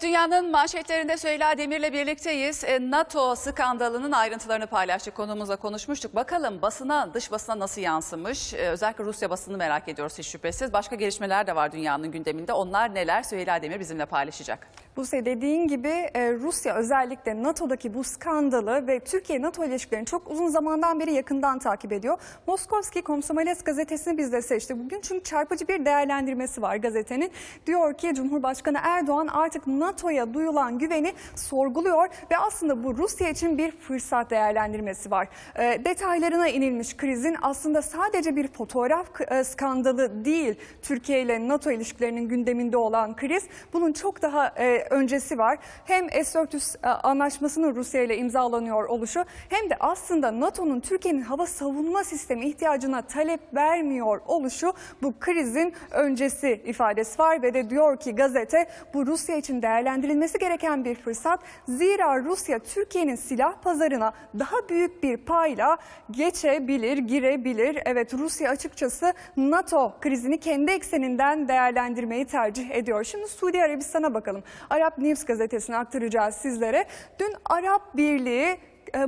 dünyanın manşetlerinde Süheyla Demir'le birlikteyiz. E, NATO skandalının ayrıntılarını paylaştık. Konumuzla konuşmuştuk. Bakalım basına, dış basına nasıl yansımış? E, Özellikle Rusya basını merak ediyoruz hiç şüphesiz. Başka gelişmeler de var dünyanın gündeminde. Onlar neler? Süheyla Demir bizimle paylaşacak. Buse dediğin gibi e, Rusya özellikle NATO'daki bu skandalı ve Türkiye-NATO ilişkilerini çok uzun zamandan beri yakından takip ediyor. Moskovski Komsomolets gazetesini biz de seçtik bugün çünkü çarpıcı bir değerlendirmesi var gazetenin. Diyor ki Cumhurbaşkanı Erdoğan artık NATO'ya duyulan güveni sorguluyor ve aslında bu Rusya için bir fırsat değerlendirmesi var. E, detaylarına inilmiş krizin aslında sadece bir fotoğraf e, skandalı değil Türkiye ile NATO ilişkilerinin gündeminde olan kriz. Bunun çok daha öncesi var. Hem S-400 e, anlaşmasının Rusya ile imzalanıyor oluşu hem de aslında NATO'nun Türkiye'nin hava savunma sistemi ihtiyacına talep vermiyor oluşu bu krizin öncesi ifadesi var ve de diyor ki gazete bu Rusya için değerlendirilmesi gereken bir fırsat. Zira Rusya Türkiye'nin silah pazarına daha büyük bir payla geçebilir, girebilir. Evet Rusya açıkçası NATO krizini kendi ekseninden değerlendirmeyi tercih ediyor. Şimdi Suudi Arabistan'a bakalım. Arap News gazetesini aktaracağız sizlere. Dün Arap Birliği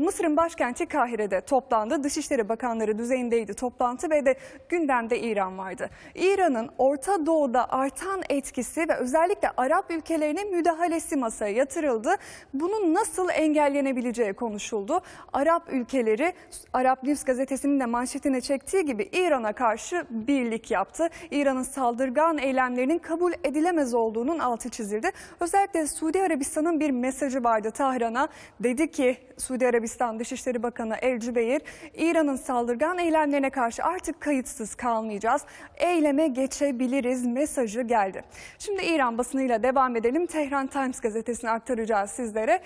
Mısır'ın başkenti Kahire'de toplandı. Dışişleri Bakanları düzeyindeydi toplantı ve de gündemde İran vardı. İran'ın Orta Doğu'da artan etkisi ve özellikle Arap ülkelerine müdahalesi masaya yatırıldı. Bunun nasıl engellenebileceği konuşuldu. Arap ülkeleri Arap News gazetesinin de manşetine çektiği gibi İran'a karşı birlik yaptı. İran'ın saldırgan eylemlerinin kabul edilemez olduğunun altı çizildi. Özellikle Suudi Arabistan'ın bir mesajı vardı Tahran'a. Dedi ki Suudi Arabistan Dışişleri Bakanı El Cübeyr, İran'ın saldırgan eylemlerine karşı artık kayıtsız kalmayacağız. Eyleme geçebiliriz mesajı geldi. Şimdi İran basınıyla devam edelim. Tehran Times gazetesini aktaracağız sizlere.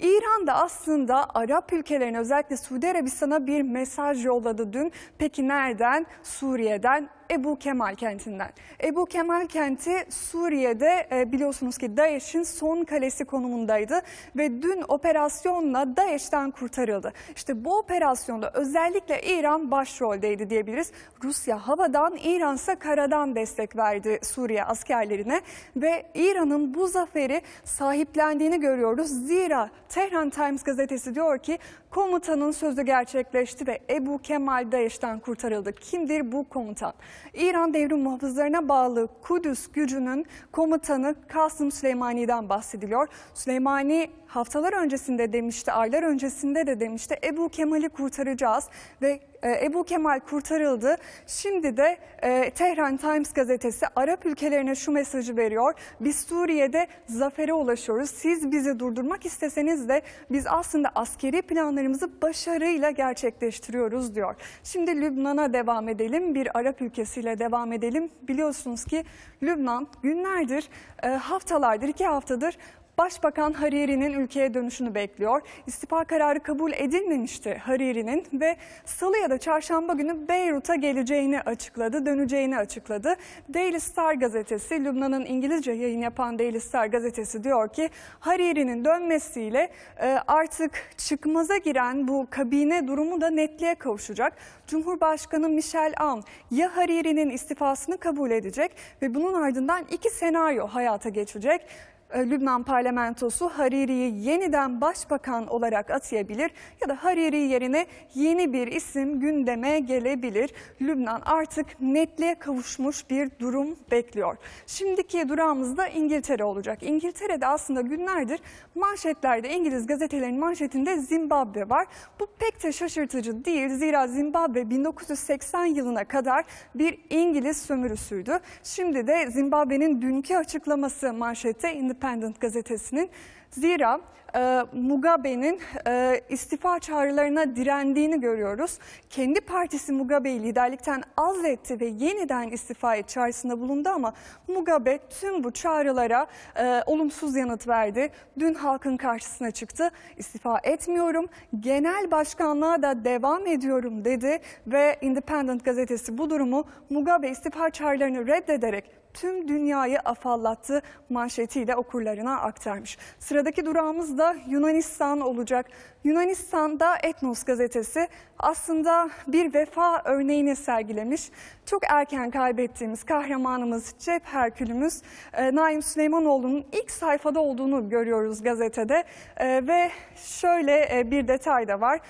İran da aslında Arap ülkelerine özellikle Suudi Arabistan'a bir mesaj yolladı dün. Peki nereden? Suriye'den. Ebu Kemal kentinden. Ebu Kemal kenti Suriye'de e, biliyorsunuz ki DAEŞ'in son kalesi konumundaydı ve dün operasyonla DAEŞ'ten kurtarıldı. İşte bu operasyonda özellikle İran başroldeydi diyebiliriz. Rusya havadan, İran ise karadan destek verdi Suriye askerlerine ve İran'ın bu zaferi sahiplendiğini görüyoruz. Zira Tehran Times gazetesi diyor ki komutanın sözü gerçekleşti ve Ebu Kemal DAEŞ'ten kurtarıldı. Kimdir bu komutan? İran devrim muhafızlarına bağlı Kudüs gücünün komutanı Kasım Süleymani'den bahsediliyor. Süleymani haftalar öncesinde demişti, aylar öncesinde de demişti Ebu Kemal'i kurtaracağız ve e, Ebu Kemal kurtarıldı. Şimdi de e, Tehran Times gazetesi Arap ülkelerine şu mesajı veriyor. Biz Suriye'de zafere ulaşıyoruz. Siz bizi durdurmak isteseniz de biz aslında askeri planlarımızı başarıyla gerçekleştiriyoruz diyor. Şimdi Lübnan'a devam edelim. Bir Arap ülkesiyle devam edelim. Biliyorsunuz ki Lübnan günlerdir, e, haftalardır, iki haftadır Başbakan Hariri'nin ülkeye dönüşünü bekliyor. İstifa kararı kabul edilmemişti Hariri'nin ve salı ya da çarşamba günü Beyrut'a geleceğini açıkladı, döneceğini açıkladı. Daily Star gazetesi, Lübnan'ın İngilizce yayın yapan Daily Star gazetesi diyor ki Hariri'nin dönmesiyle e, artık çıkmaza giren bu kabine durumu da netliğe kavuşacak. Cumhurbaşkanı Michel Aoun ya Hariri'nin istifasını kabul edecek ve bunun ardından iki senaryo hayata geçecek. E, Lübnan parlamentosu Hariri'yi yeniden başbakan olarak atayabilir ya da Hariri yerine yeni bir isim gündeme gelebilir. Lübnan artık netliğe kavuşmuş bir durum bekliyor. Şimdiki durağımız da İngiltere olacak. İngiltere'de aslında günlerdir manşetlerde İngiliz gazetelerinin manşetinde Zimbabwe var. Bu pek de şaşırtıcı değil. Zira Zimbabwe 1980 yılına kadar bir İngiliz sömürüsüydü. Şimdi de Zimbabwe'nin dünkü açıklaması manşette Independent gazetesinin. Zira e, Mugabe'nin e, istifa çağrılarına direndiğini görüyoruz. Kendi partisi Mugabe'yi liderlikten azletti ve yeniden istifa çağrısında bulundu ama Mugabe tüm bu çağrılara e, olumsuz yanıt verdi. Dün halkın karşısına çıktı. İstifa etmiyorum, genel başkanlığa da devam ediyorum dedi ve Independent gazetesi bu durumu Mugabe istifa çağrılarını reddederek tüm dünyayı afallattı manşetiyle okurlarına aktarmış. Sıradaki durağımız da Yunanistan olacak. Yunanistan'da Etnos gazetesi aslında bir vefa örneğini sergilemiş. Çok erken kaybettiğimiz kahramanımız Cep Herkülümüz e, Naim Süleymanoğlu'nun ilk sayfada olduğunu görüyoruz gazetede. E, ve şöyle e, bir detay da var.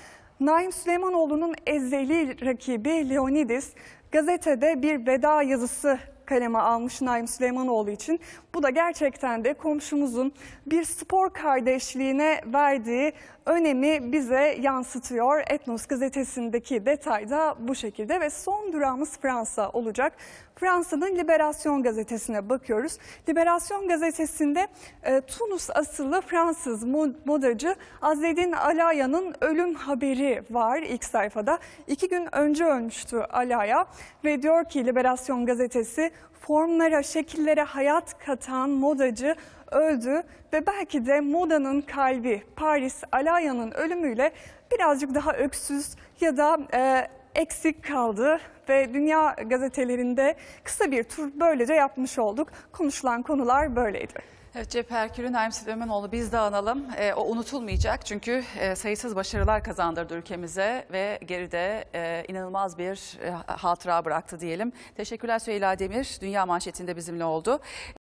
Naim Süleymanoğlu'nun ezeli rakibi Leonidis gazetede bir veda yazısı kaleme almış Naim Süleymanoğlu için. Bu da gerçekten de komşumuzun bir spor kardeşliğine verdiği önemi bize yansıtıyor. Etnos gazetesindeki detay da bu şekilde ve son durağımız Fransa olacak. Fransa'nın Liberasyon gazetesine bakıyoruz. Liberasyon gazetesinde e, Tunus asıllı Fransız mod- modacı Azedin Alaya'nın ölüm haberi var ilk sayfada. İki gün önce ölmüştü Alaya ve diyor ki Liberasyon gazetesi formlara, şekillere hayat katan modacı öldü ve belki de modanın kalbi Paris Alaya'nın ölümüyle birazcık daha öksüz ya da e, eksik kaldı ve dünya gazetelerinde kısa bir tur böylece yapmış olduk. Konuşulan konular böyleydi. Evet Cep Herkül'ün Naim Süleymanoğlu biz de analım. E, o unutulmayacak çünkü e, sayısız başarılar kazandırdı ülkemize ve geride e, inanılmaz bir e, hatıra bıraktı diyelim. Teşekkürler Süheyla Demir. Dünya manşetinde bizimle oldu.